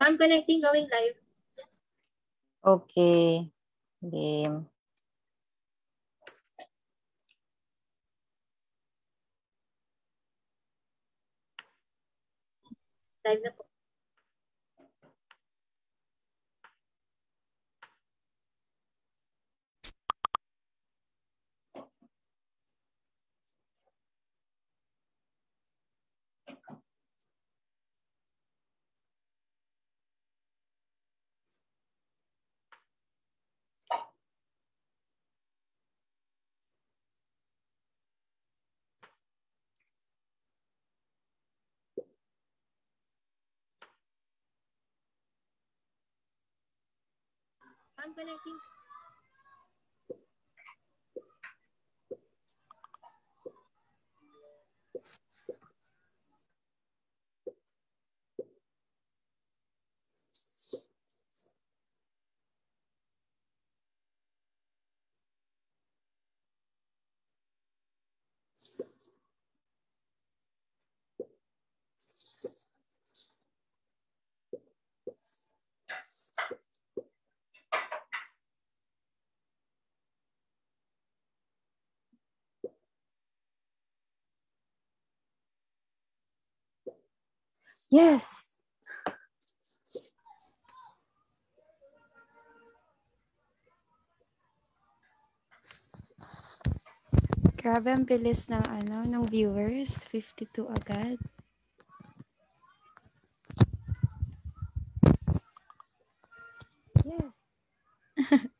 I'm connecting, going live. Okay. Game. Live na po. I'm connecting. Yes. Grabe ang bilis ng ano, ng viewers. 52 agad. Yes.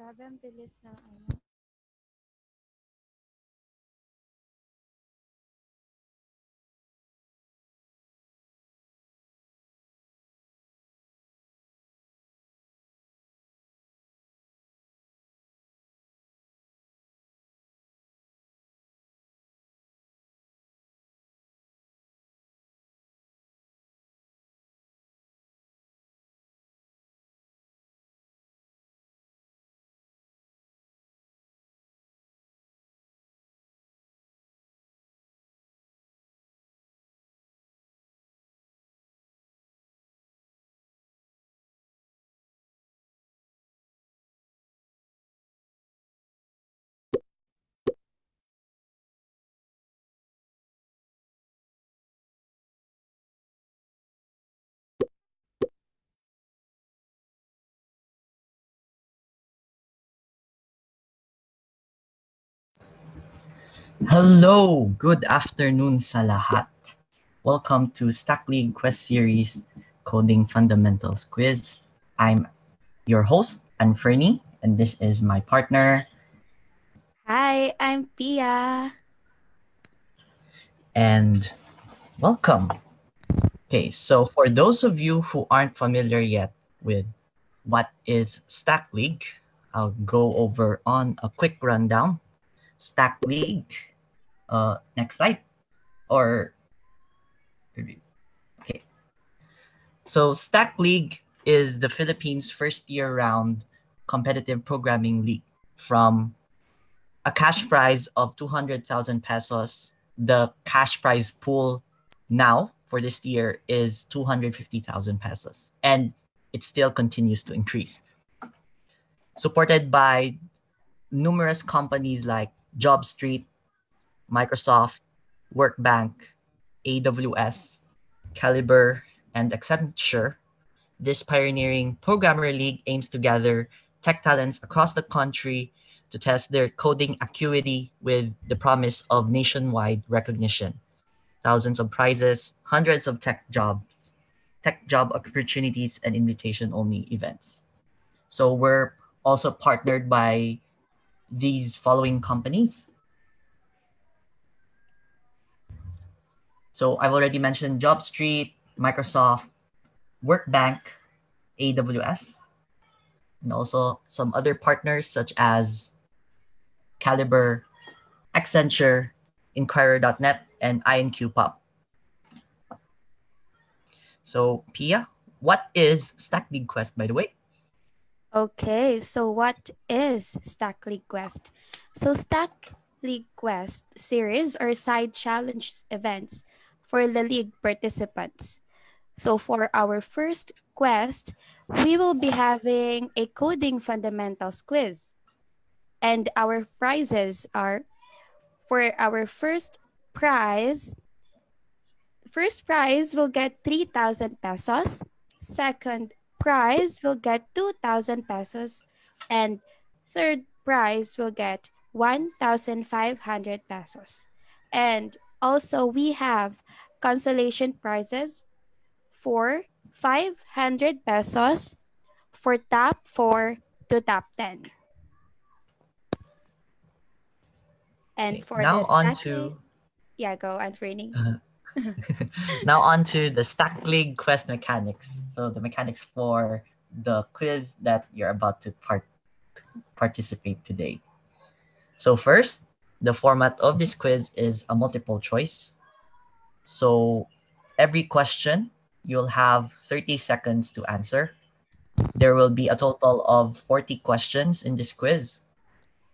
Grabe ang bilis ng ano. Hello! Good afternoon sa lahat. Welcome to Stack League Quest Series Coding Fundamentals Quiz. I'm your host, Anferny, and this is my partner, Hi, I'm Pia. and welcome. Okay, so for those of you who aren't familiar yet with what is Stack League, I'll go over on a quick rundown. Stack League, uh, next slide, or okay. So Stack League is the Philippines' first year round competitive programming league from a cash prize of 200,000 pesos. The cash prize pool now for this year is 250,000 pesos and it still continues to increase. Supported by numerous companies like JobStreet, Microsoft, Workbank, AWS, Kalibrr, and Accenture, this pioneering programmer league aims to gather tech talents across the country to test their coding acuity with the promise of nationwide recognition. Thousands of prizes, hundreds of tech jobs, tech job opportunities, and invitation only events. So we're also partnered by these following companies. So I've already mentioned JobStreet, Microsoft, Workbank, AWS, and also some other partners such as Kalibrr, Accenture, Inquirer.net, and INQPub. So Pia, what is Stack League Quest, by the way? Okay, so what is Stack League Quest? So Stack League Quest series or side challenge events for the league participants. So for our first quest, we will be having a coding fundamentals quiz. And our prizes are for our first prize, first prize will get 3,000 pesos. Second prize will get 2,000 pesos. And third prize will get 1,500 pesos. And also we have consolation prizes for 500 pesos for top 4 to top 10. And for now on to yeah, go on Fernie. now on to the stack league quest mechanics. So the mechanics for the quiz that you're about to part participate today. So first, the format of this quiz is a multiple choice. So every question you'll have 30 seconds to answer. There will be a total of 40 questions in this quiz.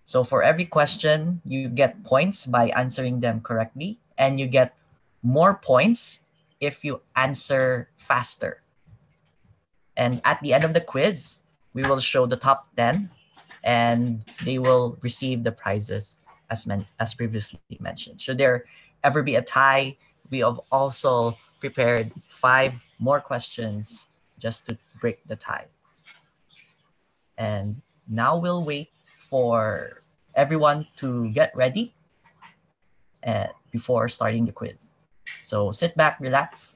So for every question, you get points by answering them correctly, and you get more points if you answer faster. And at the end of the quiz, we will show the top 10 and they will receive the prizes as men- as previously mentioned. Should there ever be a tie, we have also prepared five more questions just to break the tie. And now we'll wait for everyone to get ready uh, before starting the quiz. So sit back, relax,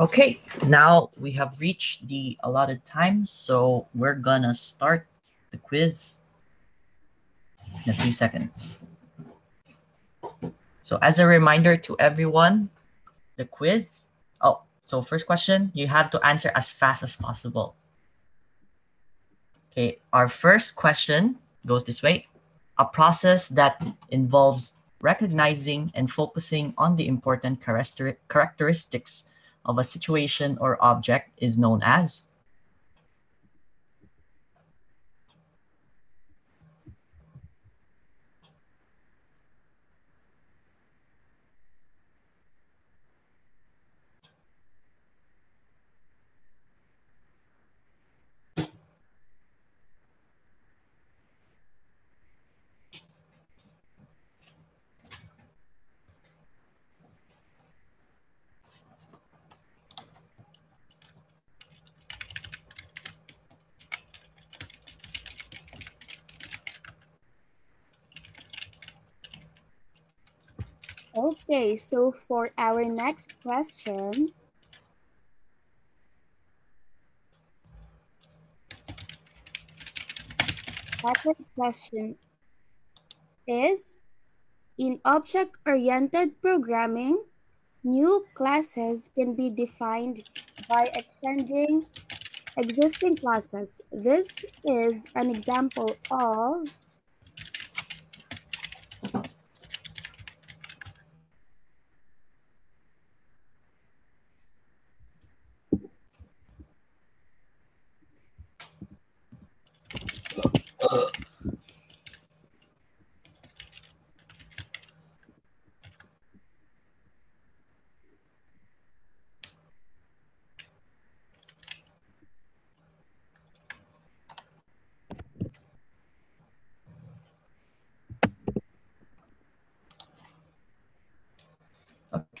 Okay, now we have reached the allotted time, so we're gonna start the quiz in a few seconds. So as a reminder to everyone, the quiz, oh, so first question, you have to answer as fast as possible. Okay, our first question goes this way. A process that involves recognizing and focusing on the important character characteristics of a situation or object is known as Okay, so for our next question, second question is in object-oriented programming, new classes can be defined by extending existing classes. This is an example of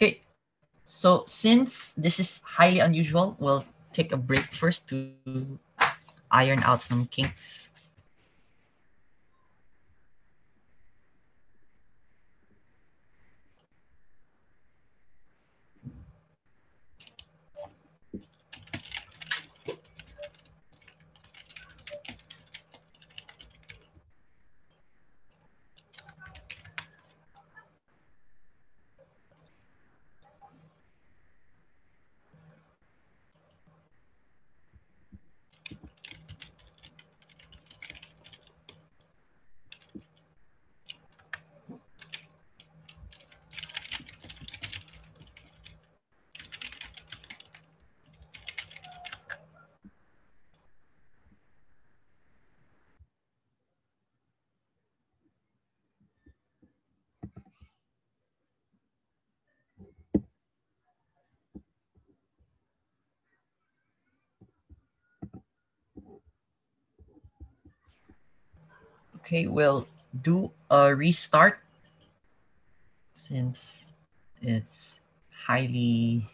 Okay, so since this is highly unusual, we'll take a break first to iron out some kinks. Okay, we'll do a restart since it's highly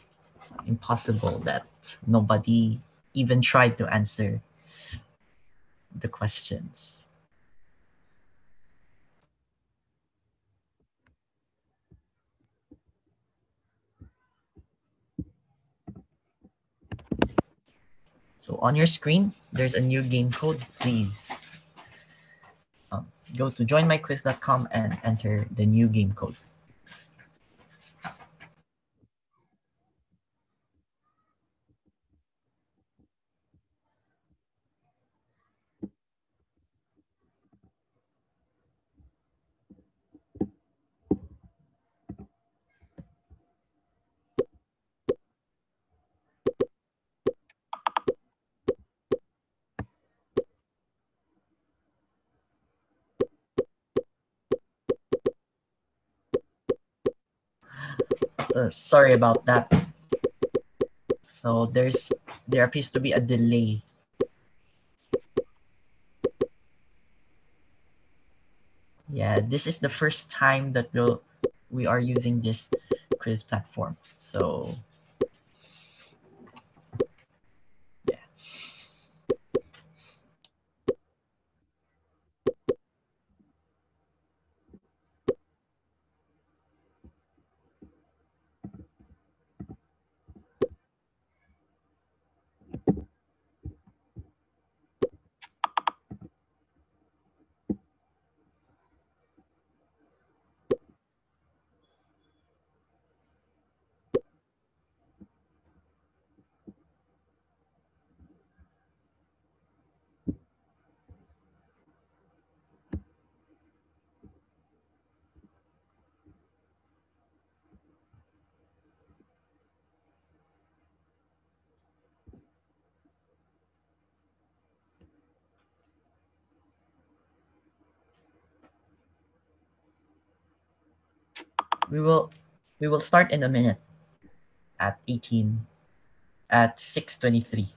impossible that nobody even tried to answer the questions. So on your screen, there's a new game code. Please go to joinmyquiz.com and enter the new game code. Sorry about that. So there's there appears to be a delay. Yeah, this is the first time that we'll we are using this quiz platform. So We will we will start in a minute at 18 at 623.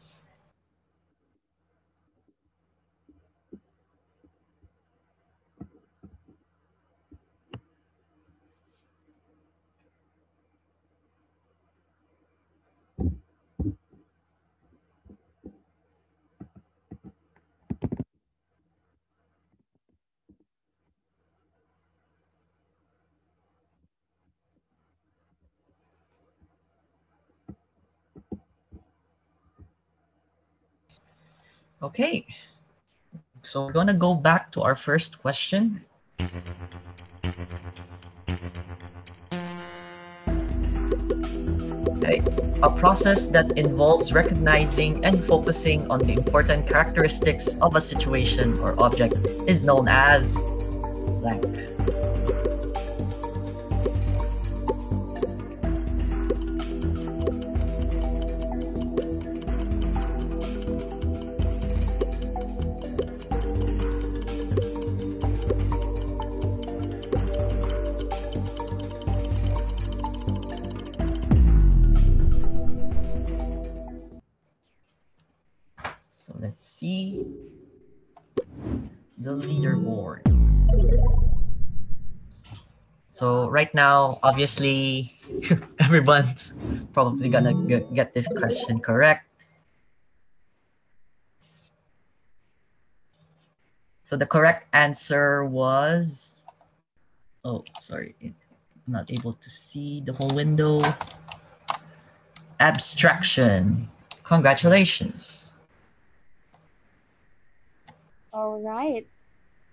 Okay. So we're gonna go back to our first question. Okay. A process that involves recognizing and focusing on the important characteristics of a situation or object is known as blank. Right now, obviously, everyone's probably gonna get, this question correct. So the correct answer was, oh, sorry, I'm not able to see the whole window. Abstraction. Congratulations. All right.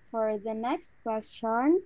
For the next question.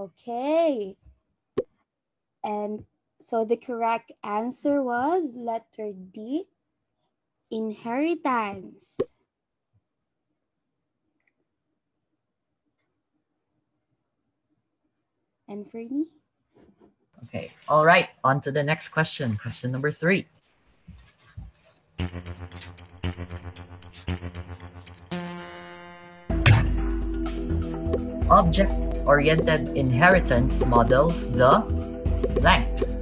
Okay. And so the correct answer was letter D, inheritance. And Fernie? Okay, all right, on to the next question. Question number three. Object-oriented inheritance models the blank.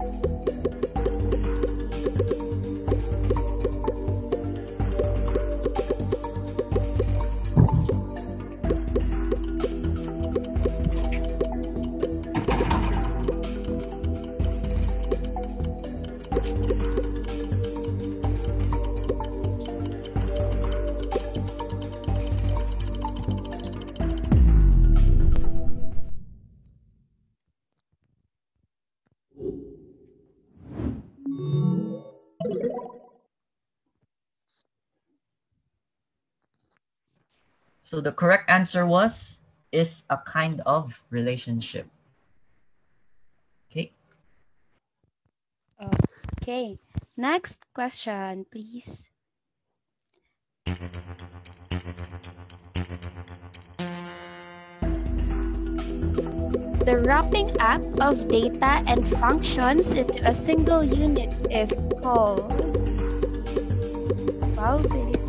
So the correct answer was is a kind of relationship. Okay, Okay. Next question, please. The wrapping up of data and functions into a single unit is called. Wow, bilis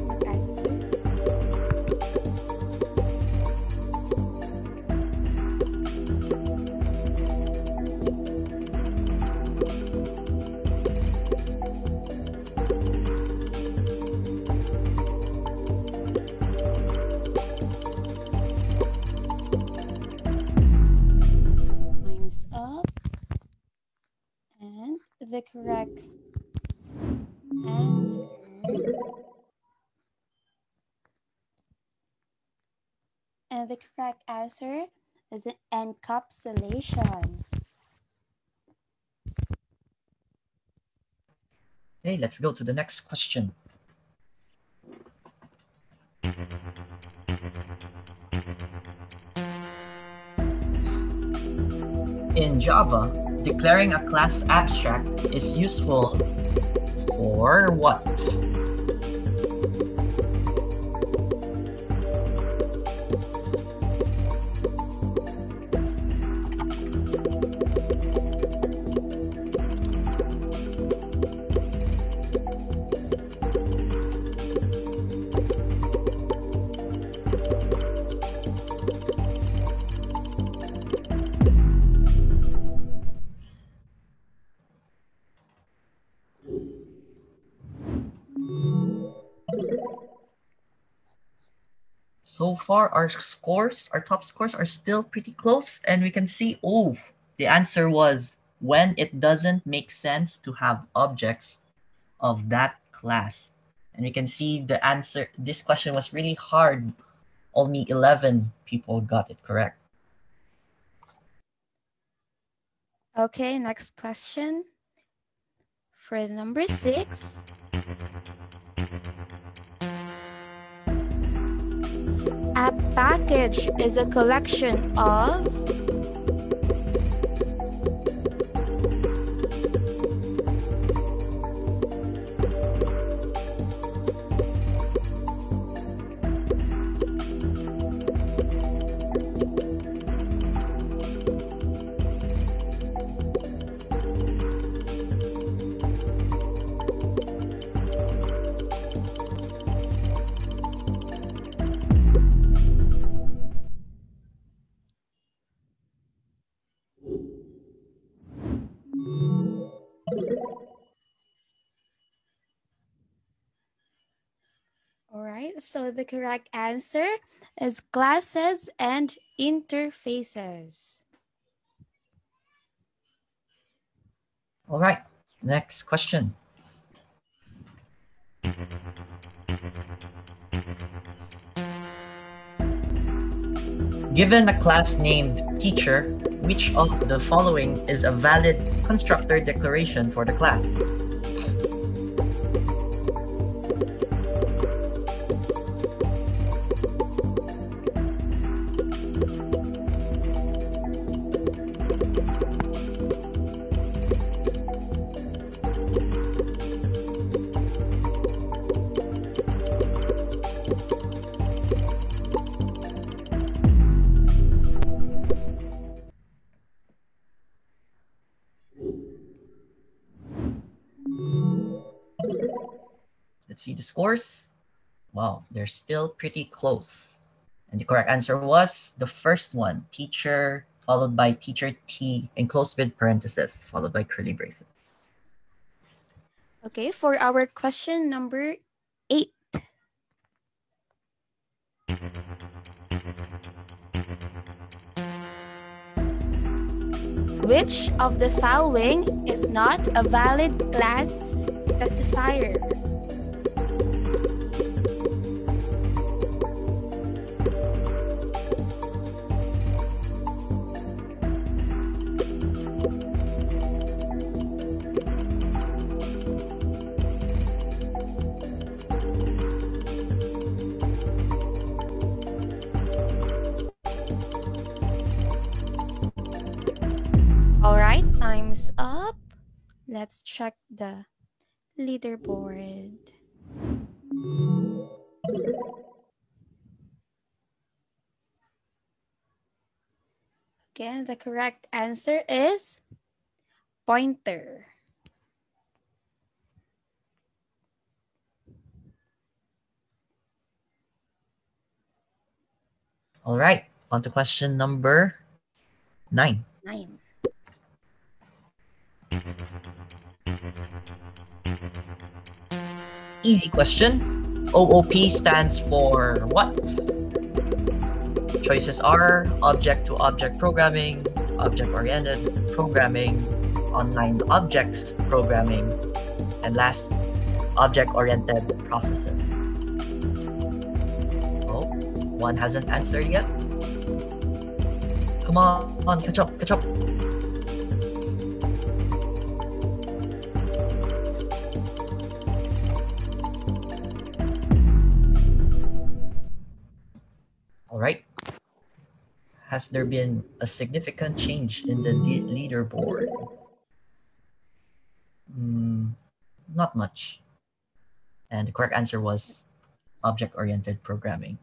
the correct answer is encapsulation. okay, let's go to the next question. In Java, declaring a class abstract is useful for what? Far our scores, our top scores are still pretty close. And we can see, oh, the answer was when it doesn't make sense to have objects of that class. And you can see the answer, this question was really hard. Only 11 people got it correct. Okay, next question. For number six. A package is a collection of so the correct answer is classes and interfaces. All right, next question. Given a class named teacher, which of the following is a valid constructor declaration for the class? Scores. Wow, they're still pretty close. And the correct answer was the first one, teacher, followed by teacher T, enclosed with parentheses, followed by curly braces. Okay, for our question number eight. Which of the following is not a valid class specifier? Let's check the leaderboard. Again, the correct answer is pointer. All right, on to question number nine. Nine. Easy question. OOP stands for what? Choices are object to object programming, object oriented programming, online objects programming, and last, object oriented processes. Oh, one hasn't answered yet. Come on, catch up, catch up. Has there been a significant change in the de- leaderboard? Mm, not much. And the correct answer was object oriented programming.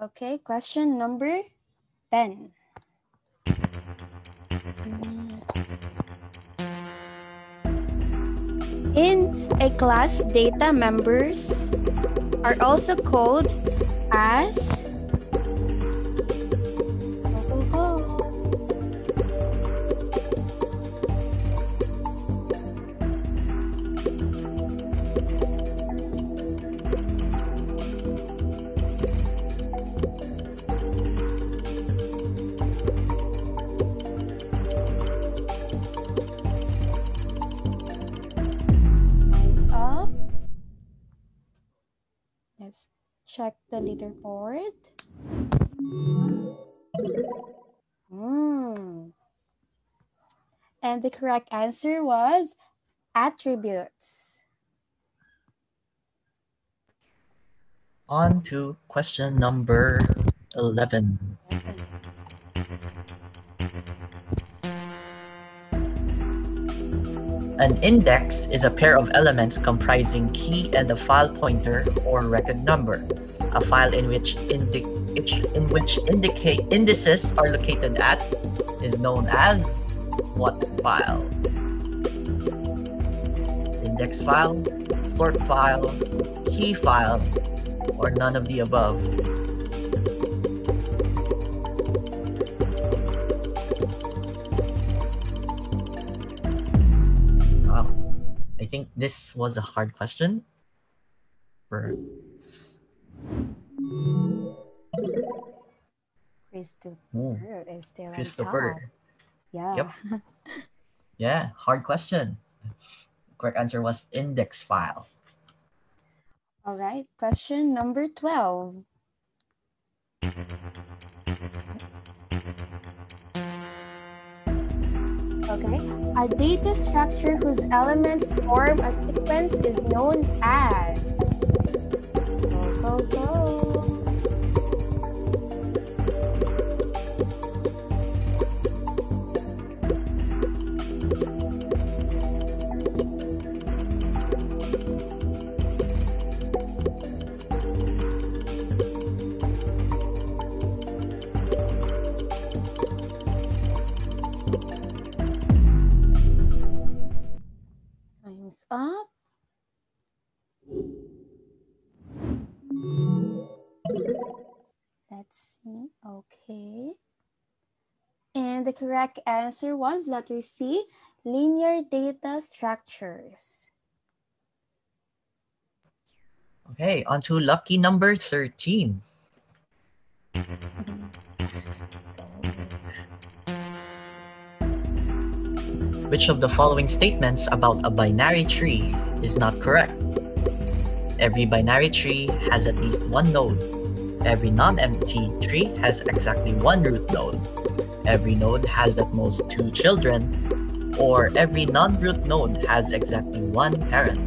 Okay, question number 10. Mm. In a class, data members are also called as And the correct answer was attributes. On to question number 11. An index is a pair of elements comprising key and a file pointer or record number. A file in which indi- in which indicate indices are located at is known as what file? Index file, sort file, key file, or none of the above. Wow. I think this was a hard question. For Christopher oh, is still hmm. top. Christopher. Yeah. Yep. Yeah, hard question. Correct answer was index file. All right. Question number 12. Okay. A data structure whose elements form a sequence is known as. Go, go, go. And the correct answer was letter C, linear data structures. Okay, on to lucky number 13. Which of the following statements about a binary tree is not correct? Every binary tree has at least one node. Every non-empty tree has exactly one root node. Every node has at most two children. Or every non-root node has exactly one parent.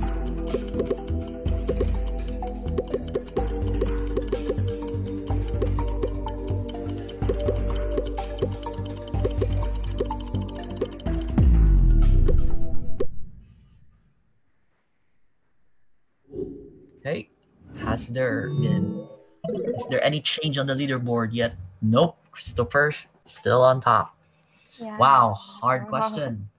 Okay, has there been is there any change on the leaderboard yet? Nope, Christopher still on top. Yeah. Wow, hard question.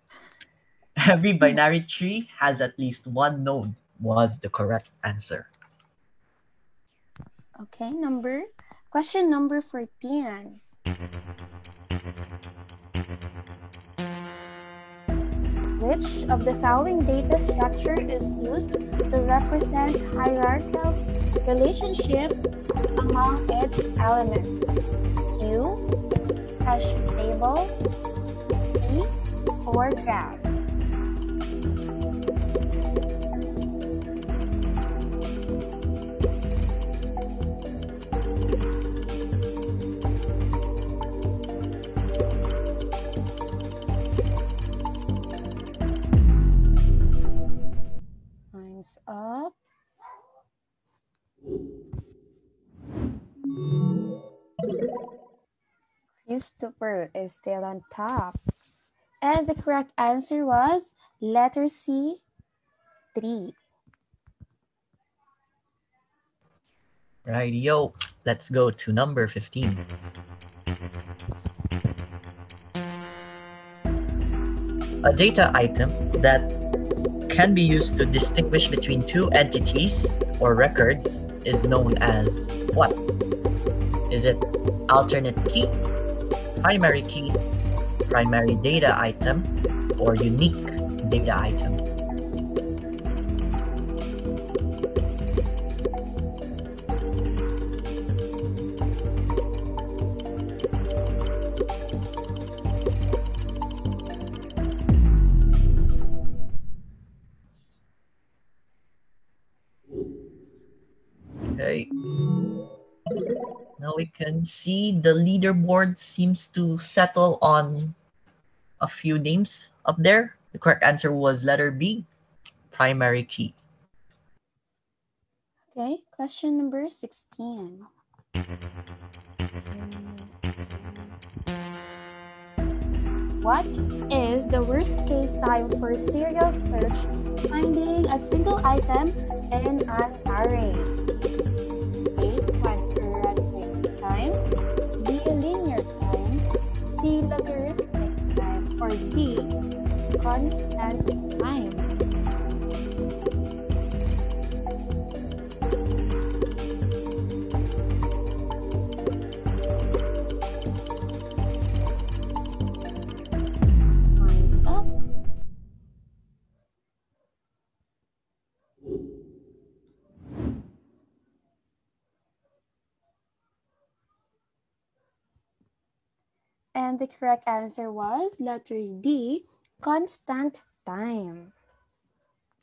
Every binary tree has at least one node was the correct answer. Okay, number question number 14. Which of the following data structure is used to represent hierarchical relationship among its elements? Queue, hash table, tree, or graph? Christopher is still on top. And the correct answer was letter C, tree. Right, yo, let's go to number 15. A data item that can be used to distinguish between two entities or records is known as what? Is it alternate key, primary key, primary data item, or unique data item? See the leaderboard seems to settle on a few names up there. The correct answer was letter B, primary key. Okay, question number 16. What is the worst case time for serial search finding a single item in an array? C. Logarithmic time, or D. Constant time? And the correct answer was letter D, constant time.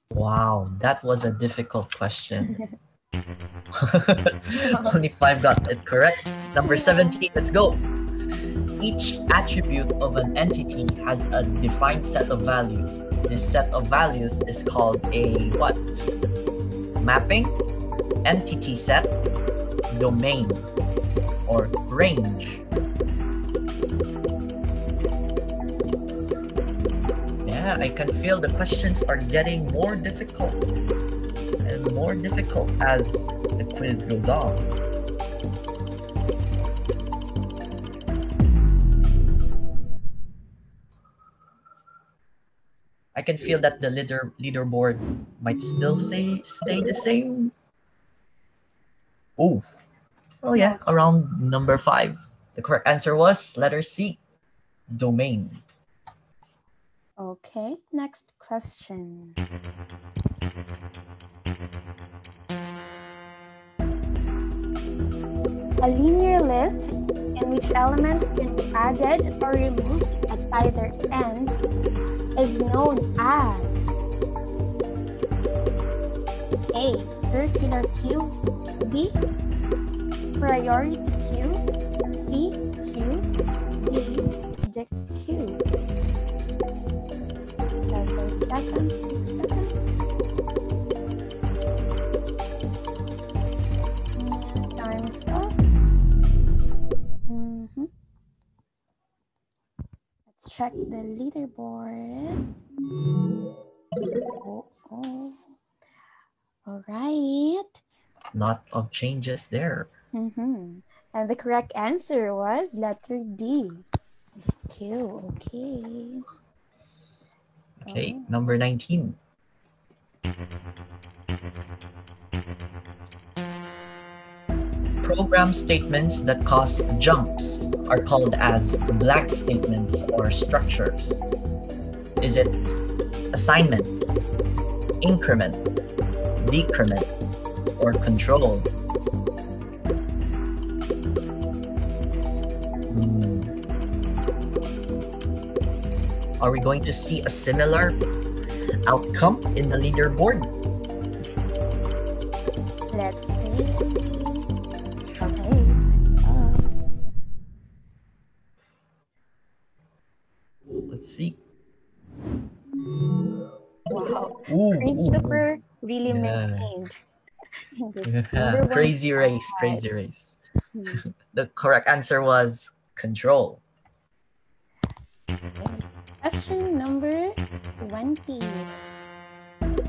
Wow, that was a difficult question. Only five got it correct. Number 17, let's go. Each attribute of an entity has a defined set of values. This set of values is called a what? Mapping, entity set, domain, or range. Yeah, I can feel the questions are getting more difficult and more difficult as the quiz goes on. I can feel that the leader leaderboard might still say stay the same. Oh, oh yeah, around number five. The correct answer was letter C, domain. Okay, next question. A linear list in which elements can be added or removed at either end is known as A. Circular queue B. Priority queue Eject queue Seven seconds, six seconds. And time's up. Mhm. Let's check the leaderboard. Oh, oh. All right. Lot of changes there. Mm-hmm. And the correct answer was letter D. Q. Okay. Okay, Oh. number 19. Program statements that cause jumps are called as black statements or structures. Is it assignment, increment, decrement, or control? Are we going to see a similar outcome in the leaderboard? Let's see. Okay. Let's see. Wow. Ooh, Christopher really Yeah. maintained. ooh. One crazy race, crazy race. Hmm. The correct answer was control. Question number 20.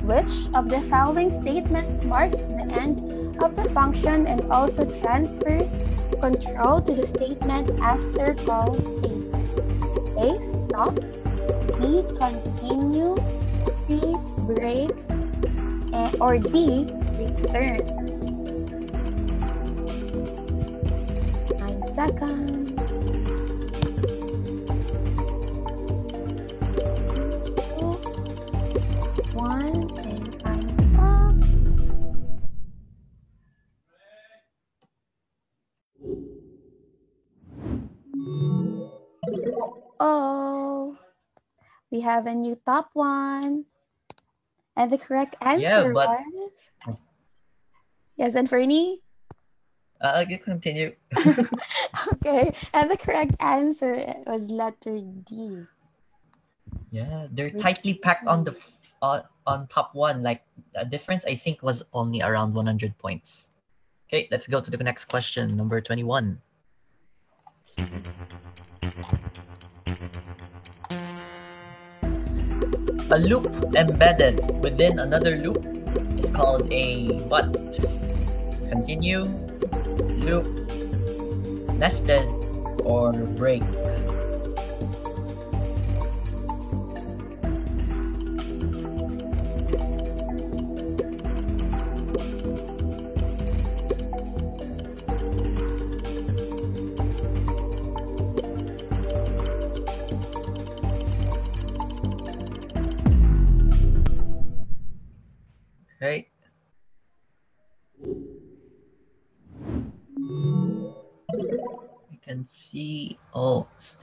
Which of the following statements marks the end of the function and also transfers control to the statement after call statement? A. Stop. B. Continue. C. Break. Or D. Return. Nine seconds. Have a new top one. And the correct answer Yeah, but- was Yes, and Fernie? Uh, you continue. Okay, and the correct answer was letter D. Yeah, they're tightly packed on the f- on, on top one. Like the difference, I think, was only around 100 points. Okay, let's go to the next question, number 21. A loop embedded within another loop is called a what? Continue, loop, nested, or break.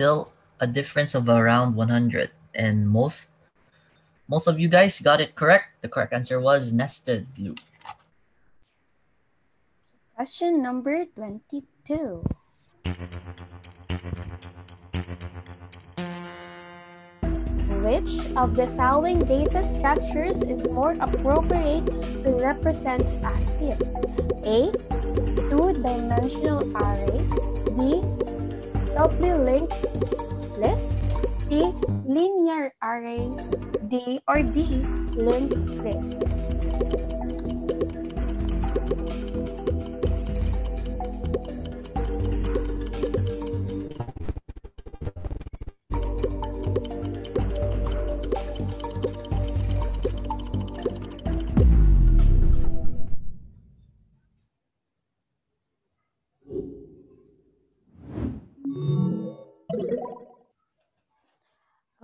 Still a difference of around 100. And most most of you guys got it correct. The correct answer was nested loop. Question number 22. Which of the following data structures is more appropriate to represent a heap? A. Two-dimensional array. B. Doubly linked list. C. Linear array. D or D. Linked list.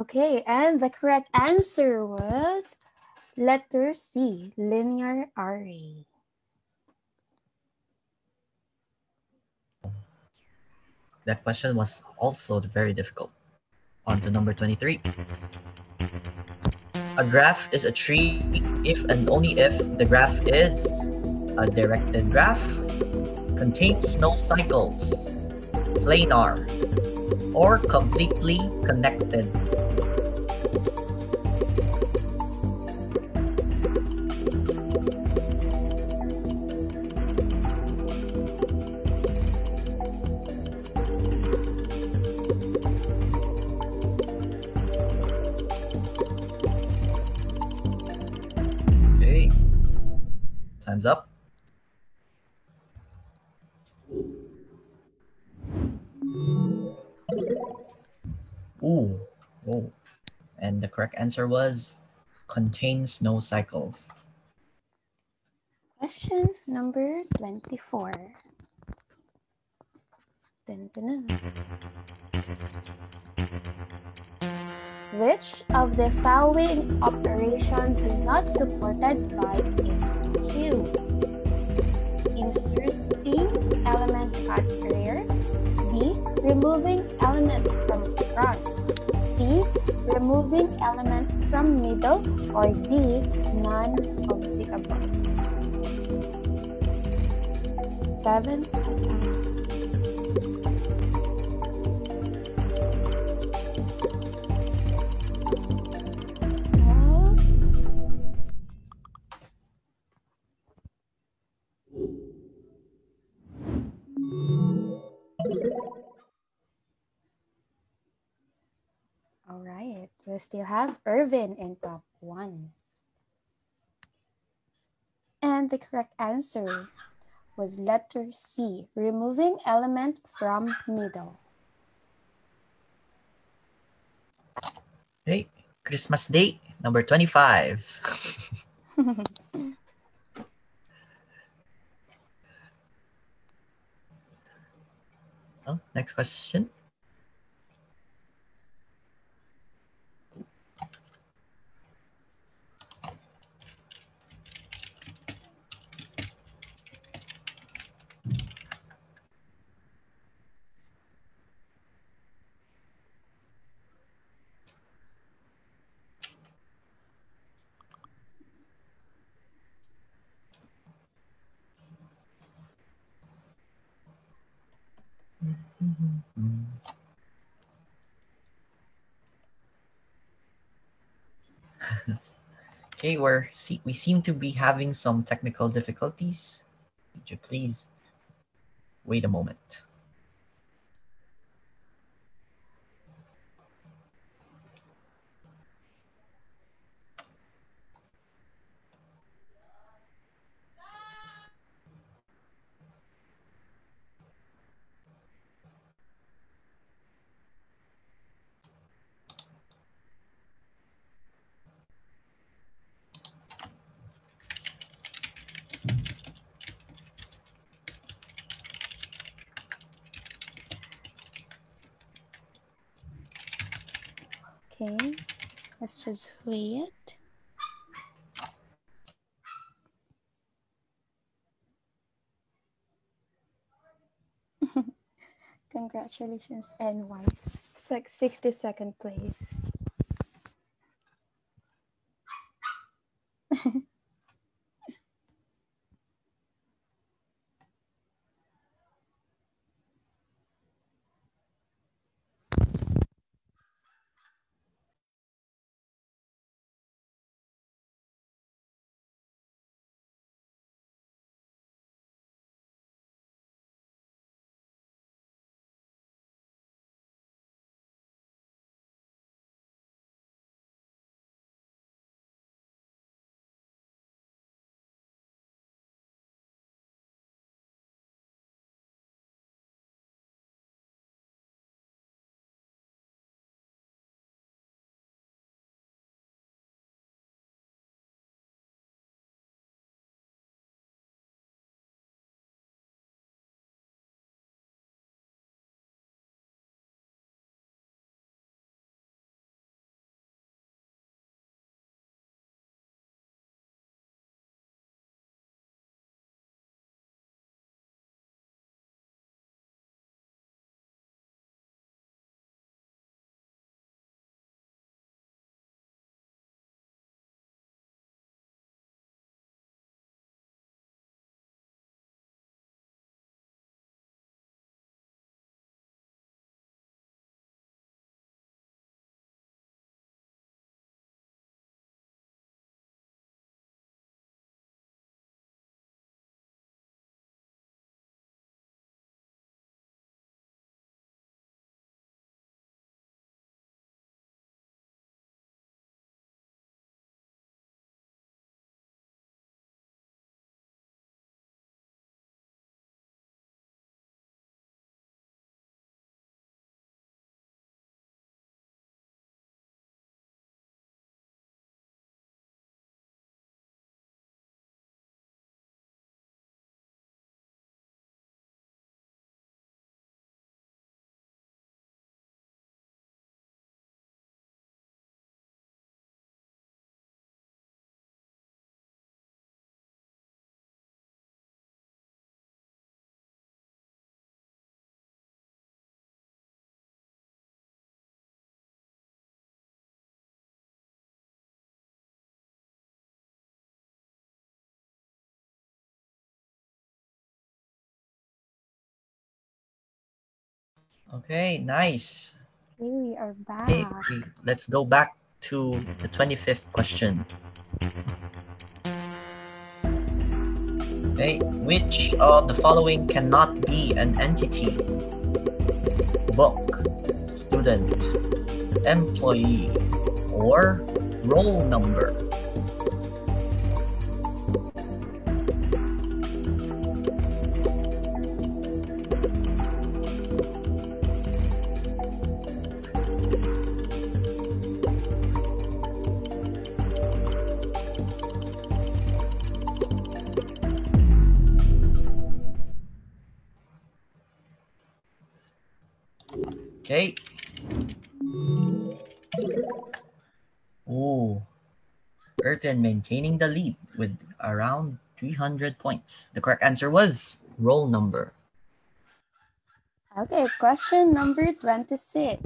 Okay, and the correct answer was letter C, linear array. That question was also very difficult. On to number 23. A graph is a tree if and only if the graph is a directed graph, contains no cycles, planar, or completely connected. Answer was contains no cycles. Question number 24. Dun, dun, dun. Which of the following operations is not supported by a queue? Inserting element at rear. B. Removing element from front. C. Removing element from middle. Or D. None of the above. Seven we still have Irvin in top one. And the correct answer was letter C, removing element from middle. Hey, Christmas Day, number 25. Oh, next question. Okay, we're see we seem to be having some technical difficulties. Would you please wait a moment? Okay, let's. Congratulations, N1. It's like 60 second place. Okay, nice. Okay, we are back. Okay, let's go back to the 25th question. Okay, which of the following cannot be an entity? Book, student, employee, or roll number? Maintaining the lead with around 300 points. The correct answer was roll number. Okay, question number 26.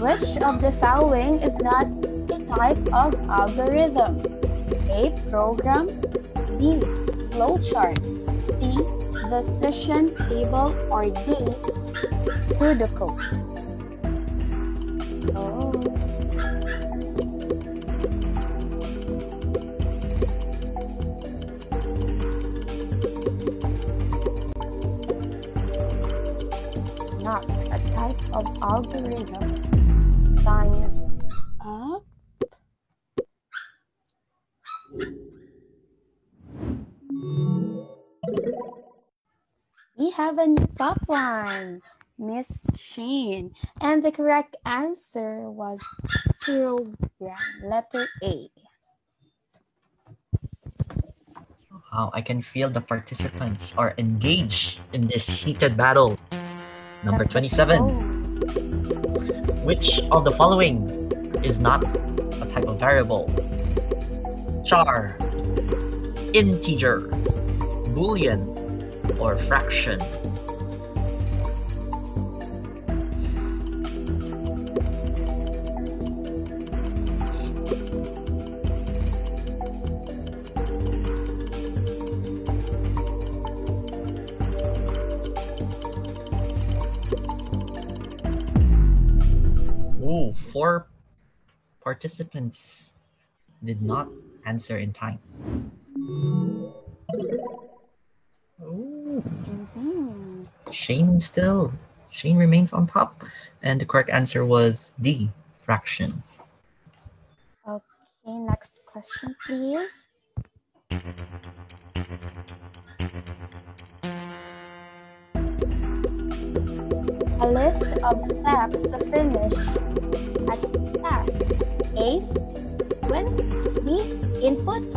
Which of the following is not a type of algorithm? A. Program. B. flowchart? C. Decision table or D. Pseudocode? Oh. Not a type of algorithm. Time is up. We have a new top one, Miss Shane. And the correct answer was program, letter A. Wow, I can feel the participants are engaged in this heated battle. Number Let's 27. Which of the following is not a type of variable? Char, integer, boolean, or fraction? Four participants did not answer in time. Ooh, Mhm. Shane still. Shane remains on top. And the correct answer was D, fraction. Okay, next question, please. A list of steps to finish a task. A. Sequence. B. Input.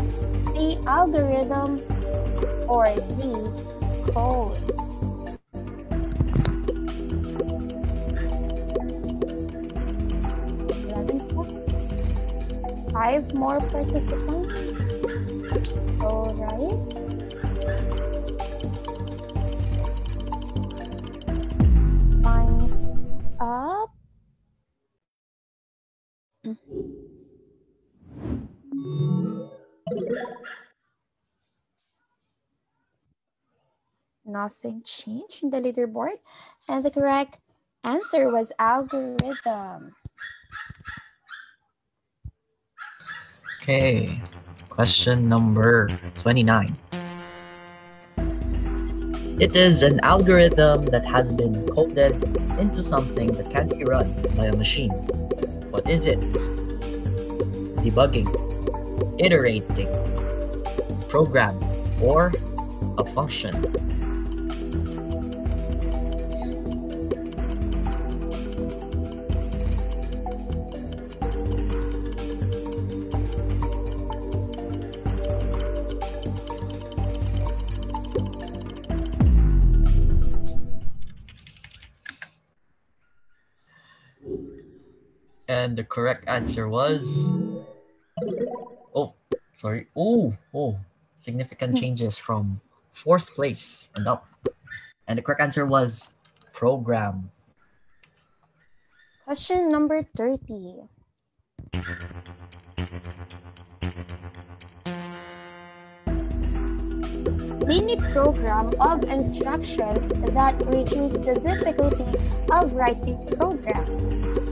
C. Algorithm. Or D. Code. Five more participants. All right. Time's up. Nothing changed in the leaderboard. And the correct answer was algorithm. Okay, question number 29. It is an algorithm that has been coded into something that can be run by a machine. What is it? Debugging, iterating, program, or a function? And the correct answer was. Oh, sorry. Oh, oh, significant hmm. changes from fourth place and up. And the correct answer was program. Question number 30. Mini program of instructions that reduce the difficulty of writing programs.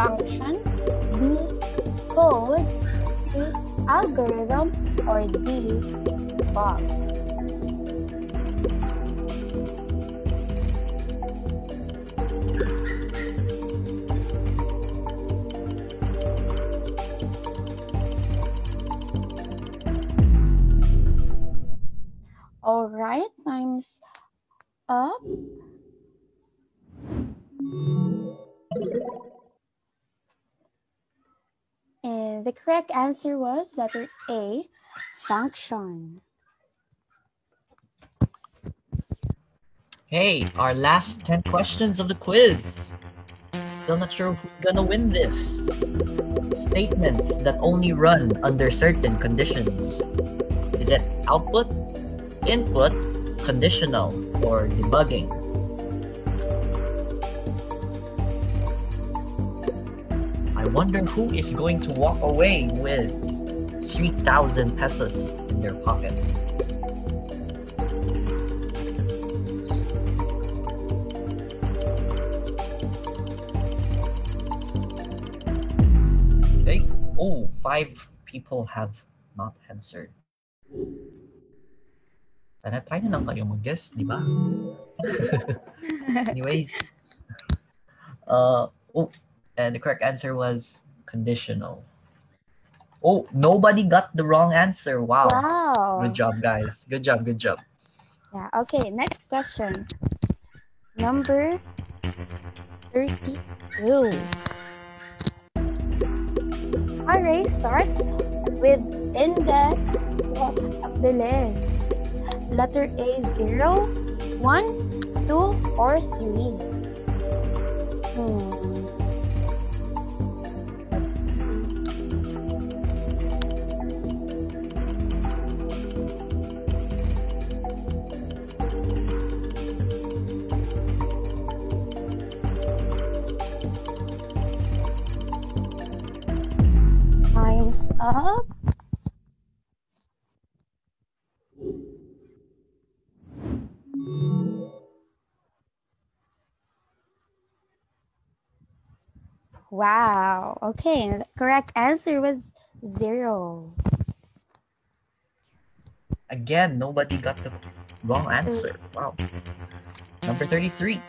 Function. B. Code. C. Algorithm. Or D. Bug. All right, time's up. And the correct answer was letter A, function. Hey, our last 10 questions of the quiz. Still not sure who's gonna win this. Statements that only run under certain conditions. Is it output, input, conditional, or debugging? Wonder who is going to walk away with 3,000 pesos in their pocket. Okay. Oh, five people have not answered. Sana try na lang kayo mag-guess, di ba? Anyways. Uh, oh, and the correct answer was conditional. Oh, nobody got the wrong answer. Wow. Wow. Good job, guys. Good job, good job. Yeah, okay, next question. Number 32. Array starts with index of bilis. Letter A 0, 1, 2, or 3. Hmm. Up. Wow. Okay, the correct answer was zero. Again, nobody got the wrong answer. Wow. Number 33.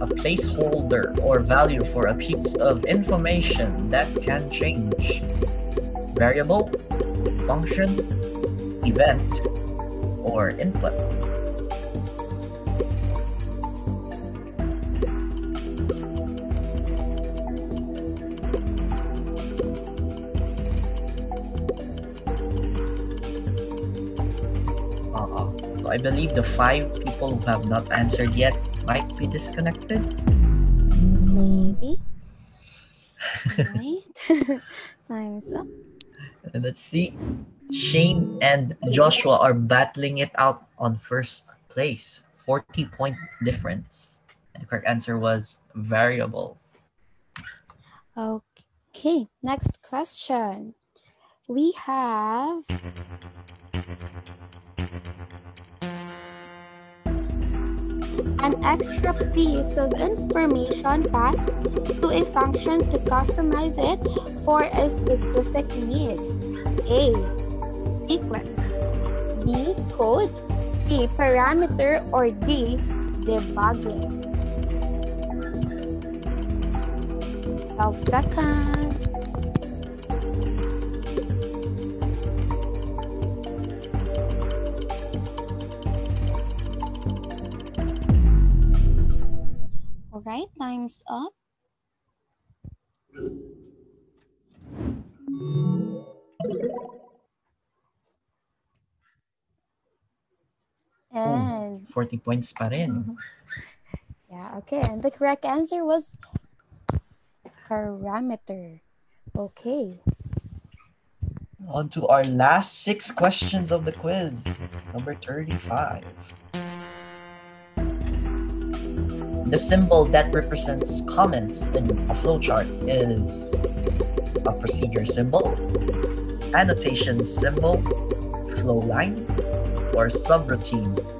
A placeholder or value for a piece of information that can change. Variable, function, event, or input. Uh-uh. So I believe the five people who have not answered yet might be disconnected. Maybe. right? Time's up. Let's see. Shane and Joshua are battling it out on first place. 40 point difference. And the correct answer was variable. Okay, next question. We have an extra piece of information passed to a function to customize it for a specific need. A. Sequence. B. Code. C. Parameter. Or D. Debugging. 12 seconds. Right, time's up. Oh, and 40 points pa rin. Mm-hmm. yeah, okay. And the correct answer was parameter. Okay. On to our last six questions of the quiz. Number 35. The symbol that represents comments in a flowchart is a procedure symbol, annotation symbol, flow line, or subroutine.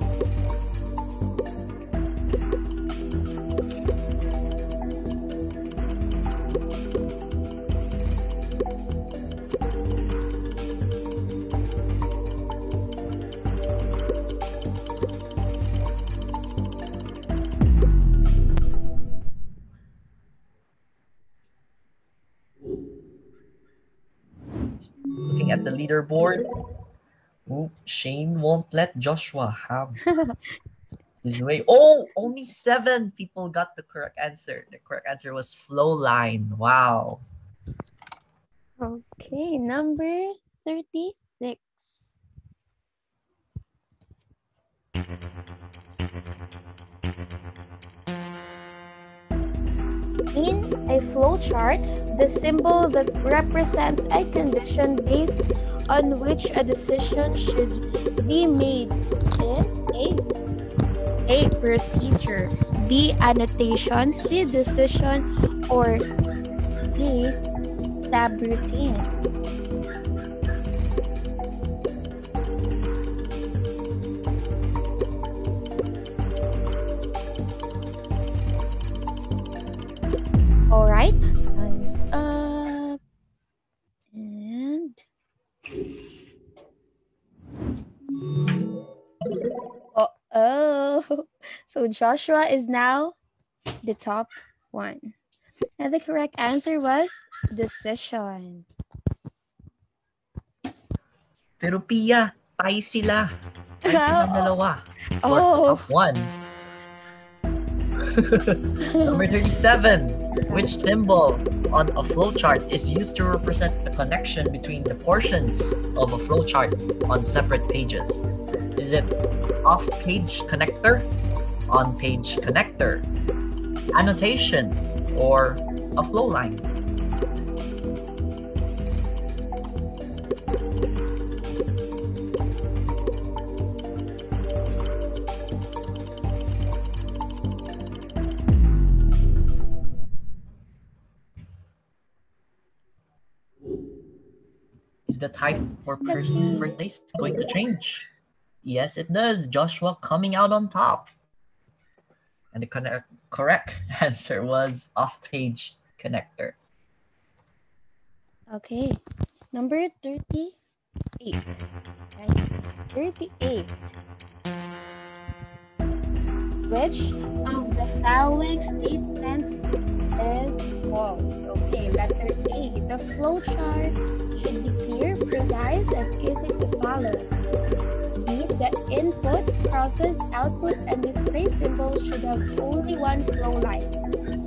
Leaderboard, ooh, Shane won't let Joshua have his way. Oh, only seven people got the correct answer. The correct answer was flow line. Wow. Okay, number 36. In a flowchart, the symbol that represents a condition based on which a decision should be made is A. A. Procedure. B. Annotation. C. Decision. Or D. Subroutine. So Joshua is now the top one. And the correct answer was decision. Pero Pia, tie sila. Tie silang dalawa. Oh, top one. Number 37. Which symbol on a flowchart is used to represent the connection between the portions of a flowchart on separate pages? Is it off-page connector, on-page connector, annotation, or a flow line? Is the type for person place going to change? Yes, it does. Joshua coming out on top. And the conne- correct answer was off-page connector. okay. Number 38. Okay. 38. Which of the following statements is false? Okay, letter A. The flowchart should be clear, precise, and easy to follow. B. The input, process, output, and display symbols should have only one flow line.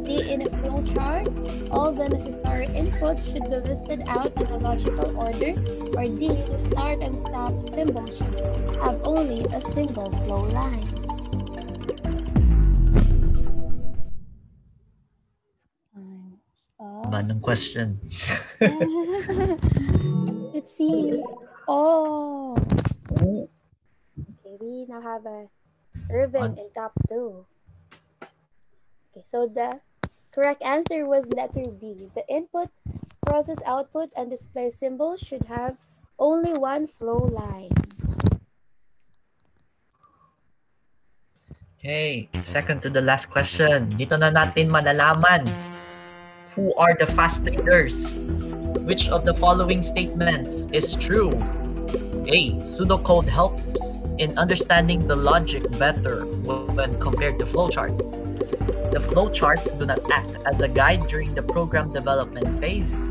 See In a flow chart, all the necessary inputs should be listed out in a logical order. Or D. The start and stop symbol should have only a single flow line. Time's up. Ba question? Let's see. Oh, We now have a Irvin in top two. Okay, so the correct answer was letter B. The input, process, output, and display symbols should have only one flow line. Okay, second to the last question. Dito na natin malalaman who are the fast leaders. Which of the following statements is true? A. Pseudocode helps in understanding the logic better when compared to flowcharts. The flowcharts do not act as a guide during the program development phase.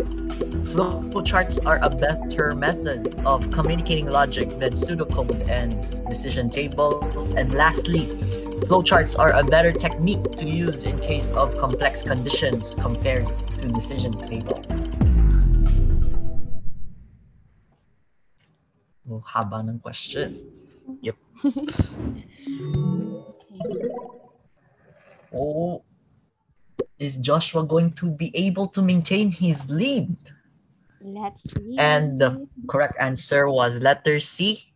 Flowcharts are a better method of communicating logic than pseudocode and decision tables. And lastly, flowcharts are a better technique to use in case of complex conditions compared to decision tables. Haba ng question. Yep. Oh, is Joshua going to be able to maintain his lead? Let's see. And the correct answer was letter C.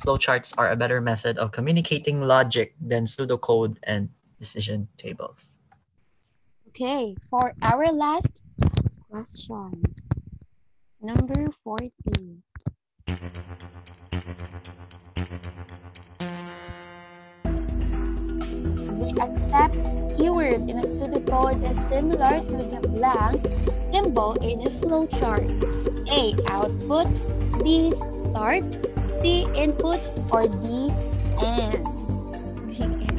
Flowcharts are a better method of communicating logic than pseudocode and decision tables. Okay, for our last question. Number 40. The accept keyword in a pseudocode is similar to the blank symbol in a flowchart. A. Output. B. Start. C. Input. Or D. End. End.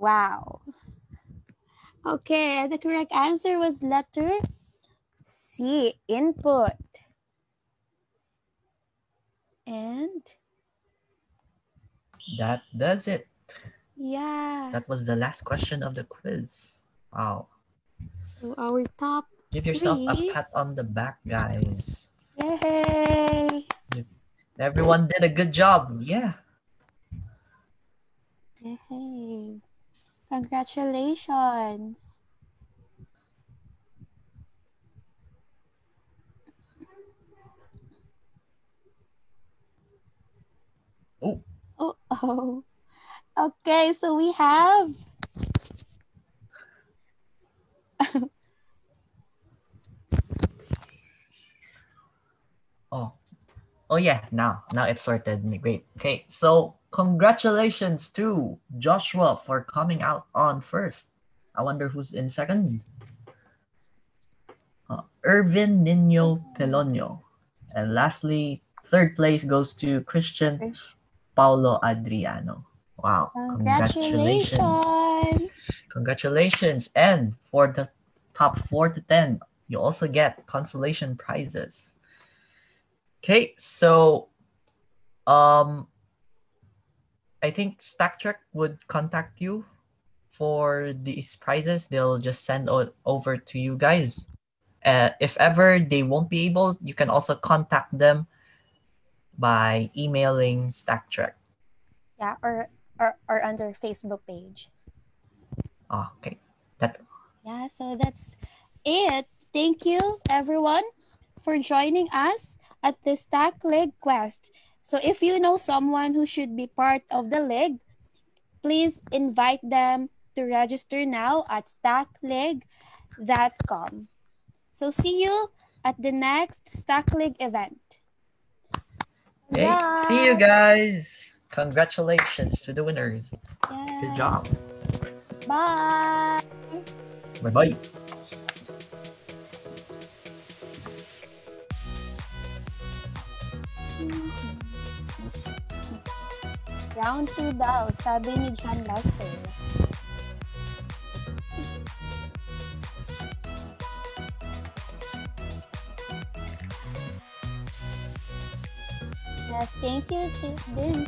Wow. Okay, the correct answer was letter C, input. And That does it. yeah, That was the last question of the quiz. Wow. so our top Give yourself Three. a pat on the back, guys. Yay! Everyone did a good job. Yeah. Yay! Congratulations. Oh. Oh, oh. Okay, so we have Oh. Oh yeah, now now it's sorted. Great. Okay, so congratulations to Joshua for coming out on first. I wonder who's in second. Uh, Irvin Nino Pelonio. And lastly, third place goes to Christian. Paulo Adriano. Wow. Congratulations. Congratulations. And for the top 4 to 10, you also get consolation prizes. Okay, so um I think Stack StackTrek would contact you for these prizes. They'll just send o- over to you guys. Uh, if ever they won't be able, you can also contact them by emailing StackTrek. Yeah, or, or, or on their Facebook page. Ah, okay. That Yeah, so that's it. Thank you, everyone, for joining us at the Stack League Quest. So if you know someone who should be part of the league, please invite them to register now at stackleague.com. So see you at the next Stack League event. okay. See you guys. Congratulations to the winners. Good Yes. job. Bye. Bye Round 2 daw, sabi ni John Lester. Yes, thank you, Steven.